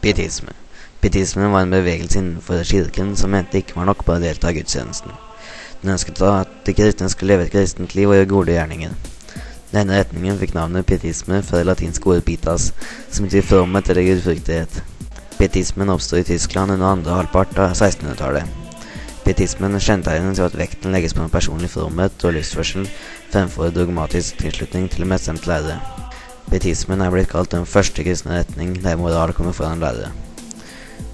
Pietisme. Pietisme var en bevegelse innenfor kirken som mente det ikke var nok bare å delta i gudstjenesten. Den ønsket da at de kristne skulle leve et kristent liv og gjøre gode gjerninger. Denne retningen fikk navnet pietisme fra det latinske ordet pitas, som betyr fromhet eller gudfryktighet. Pietismen oppstod i Tyskland under andre halvpart av 1600-tallet. Pietismen kjennetegnes ved at vekten legges på en personlig fromhet og livsførsel fremfor dogmatisk tilslutning til en bestemt lære. Pietismen er blitt kalt den første kristne retning der moral kommer foran lære.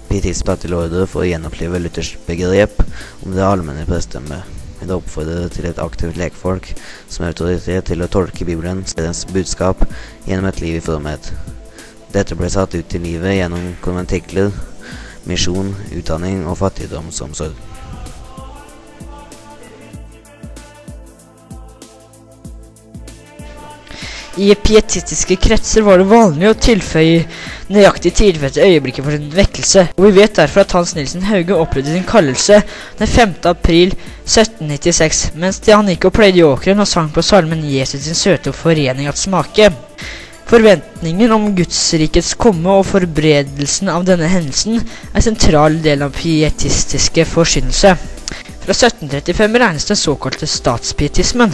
Pietisme tar til orde for å gjenopplive Luthers begrep om det allmenne prestedømmet. Det oppfordrer til et aktivt lekfolk som er autoritet til å tolke Bibelen, dens budskap, gjennom et liv i fromhet. Dette ble satt ut i livet gjennom konventikler, misjon, utdanning og fattigdomsomsorg. I pietistiske kretser var det vanlig å tilføye nøyaktig tidligere til øyeblikket for sin vekkelse, og vi vet derfor at Hans Nilsen Hauge opplevde sin kallelse den 5. april 1796, mens han gikk og pløyde i åkeren og sang på salmen 'Jesus sin søte forening at smake'. Forventningen om Gudsrikets komme og forbredelsen av denne hendelsen er en sentral del av pietistiske forkynnelse. Fra 1735 regnes den såkalte statspietismen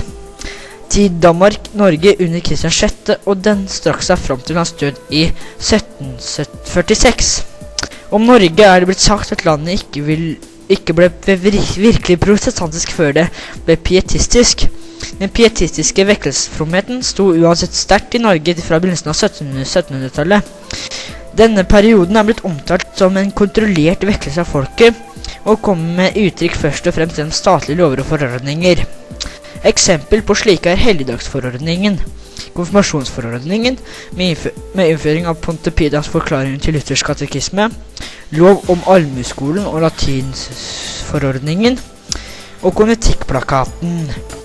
til Danmark-Norge under Kristian 6., og den strakk seg fram til hans død i 1746. Om Norge er det blitt sagt at landet ikke, vil, ikke ble virkelig protestantisk før det ble pietistisk. Den pietistiske vekkelsesfromheten sto uansett sterkt i Norge fra begynnelsen av 1700-tallet. Denne perioden er blitt omtalt som en kontrollert vekkelse av folket, og kommer med uttrykk først og fremst gjennom statlige lover og forordninger. Eksempel på slike er helligdagsforordningen, konfirmasjonsforordningen med, med innføring av Pontepidas forklaring til Luthers katekisme, lov om allmueskolen og latinsforordningen og konetikkplakaten.